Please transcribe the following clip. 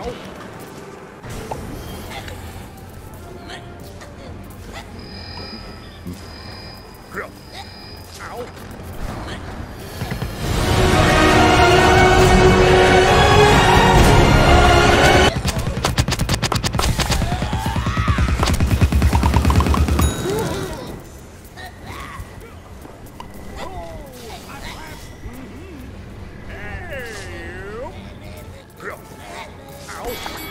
Ow! Oh,